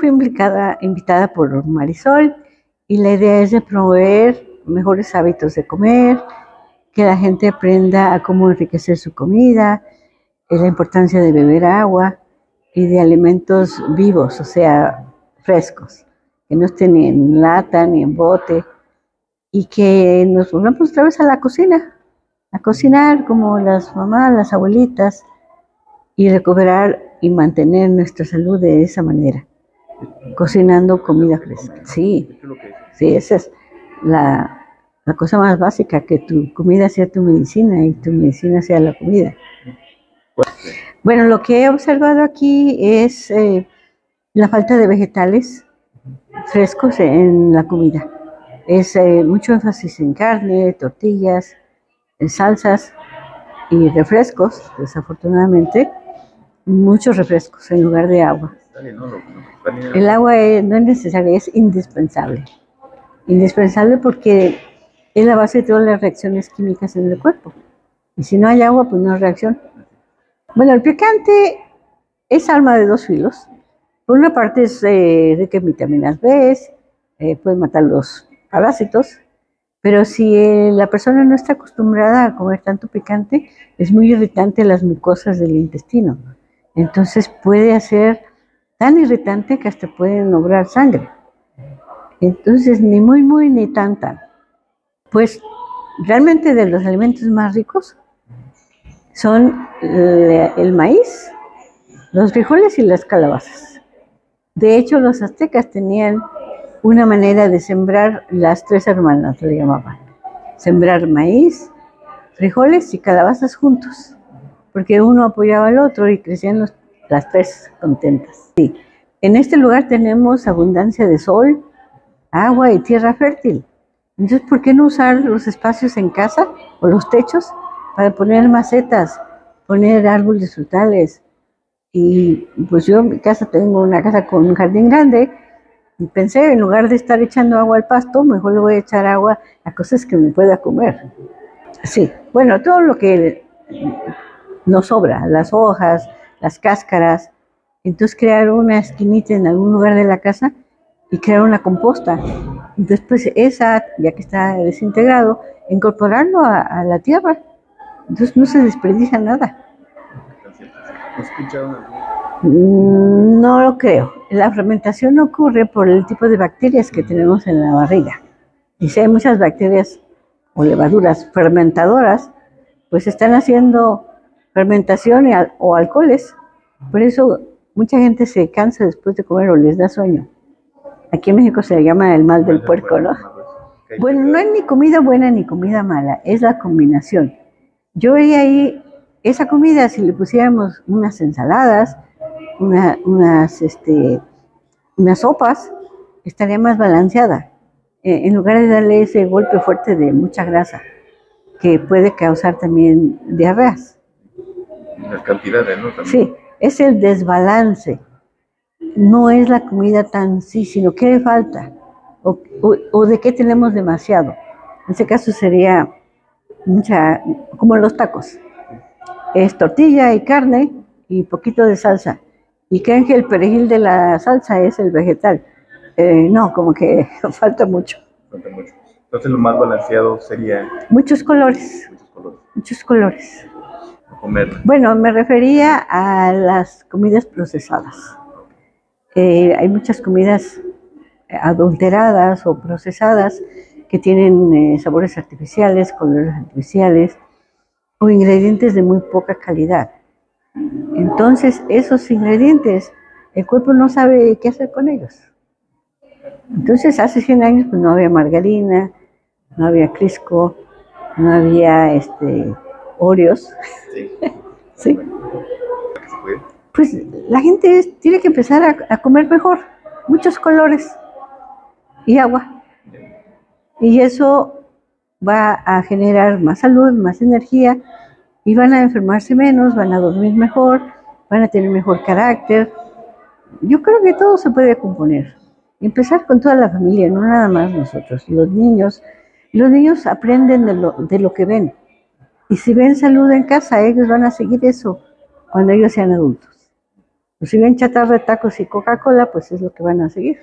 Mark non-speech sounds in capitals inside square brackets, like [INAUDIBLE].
Fui invitada, por Marisol y la idea es de promover mejores hábitos de comer, que la gente aprenda a cómo enriquecer su comida, la importancia de beber agua y de alimentos vivos, o sea, frescos, que no estén ni en lata ni en bote, y que nos volvamos otra vez a la cocina, a cocinar como las mamás, las abuelitas, y recuperar y mantener nuestra salud de esa manera, cocinando comida fresca. Sí, sí, esa es la, la cosa más básica, que tu comida sea tu medicina y tu medicina sea la comida. Bueno, lo que he observado aquí es eh, la falta de vegetales frescos en la comida. Es eh, mucho énfasis en carne, tortillas, en salsas y refrescos, desafortunadamente, muchos refrescos en lugar de agua. El agua no es necesaria, es indispensable. Indispensable porque es la base de todas las reacciones químicas en el cuerpo. Y si no hay agua, pues no hay reacción. Bueno, el picante es arma de dos filos. Por una parte es eh, rica en vitaminas B, eh, puede matar los parásitos, pero si eh, la persona no está acostumbrada a comer tanto picante, es muy irritante las mucosas del intestino. Entonces puede hacer tan irritante que hasta pueden obrar sangre. Entonces, ni muy, muy, ni tan, tan. Pues realmente de los alimentos más ricos son el maíz, los frijoles y las calabazas. De hecho, los aztecas tenían una manera de sembrar las tres hermanas, le llamaban. Sembrar maíz, frijoles y calabazas juntos, porque uno apoyaba al otro y crecían las tres contentas. Sí. En este lugar tenemos abundancia de sol, agua y tierra fértil. Entonces, ¿por qué no usar los espacios en casa o los techos para poner macetas, poner árboles frutales. Y pues yo en mi casa tengo una casa con un jardín grande y pensé, en lugar de estar echando agua al pasto, mejor le voy a echar agua a cosas que me pueda comer. Sí, bueno, todo lo que nos sobra, las hojas, las cáscaras, entonces crear una esquinita en algún lugar de la casa y crear una composta. Entonces, pues esa, ya que está desintegrado, incorporarlo a la tierra entonces no se desperdicia nada. Mm, no lo creo. La fermentación ocurre por el tipo de bacterias que tenemos en la barriga. Y si hay muchas bacterias o levaduras fermentadoras, pues están haciendo fermentación o alcoholes. Por eso mucha gente se cansa después de comer o les da sueño. Aquí en México se le llama el mal del puerco, ¿no? Bueno, no es ni comida buena ni comida mala, es la combinación. Yo veía ahí esa comida, si le pusiéramos unas ensaladas, unas, este, unas sopas, estaría más balanceada, eh, en lugar de darle ese golpe fuerte de mucha grasa, que puede causar también diarreas. Las cantidades, ¿no? Sí, es el desbalance. No es la comida tan sí, sino qué le falta, o, o de qué tenemos demasiado. En ese caso sería mucha, como los tacos. Es tortilla y carne y poquito de salsa. Y creen que el perejil de la salsa es el vegetal. Eh, no, como que [LAUGHS] falta mucho. Falta mucho. Entonces lo más balanceado sería... Muchos colores. Muchos colores. Muchos colores. Bueno, me refería a las comidas procesadas. Eh, hay muchas comidas adulteradas o procesadas que tienen eh, sabores artificiales, colores artificiales o ingredientes de muy poca calidad. Entonces, esos ingredientes, el cuerpo no sabe qué hacer con ellos. Entonces, hace 100 años pues, no había margarina, no había Crisco, no había este, Oreos. Sí. [LAUGHS] sí. Pues la gente tiene que empezar a, a comer mejor, muchos colores y agua. Y eso va a generar más salud, más energía y van a enfermarse menos, van a dormir mejor, van a tener mejor carácter. Yo creo que todo se puede componer. Empezar con toda la familia, no nada más nosotros, los niños. Los niños aprenden de lo, de lo que ven. Y si ven salud en casa, ellos van a seguir eso cuando ellos sean adultos. Pues si ven chatarra, tacos y Coca-Cola, pues es lo que van a seguir.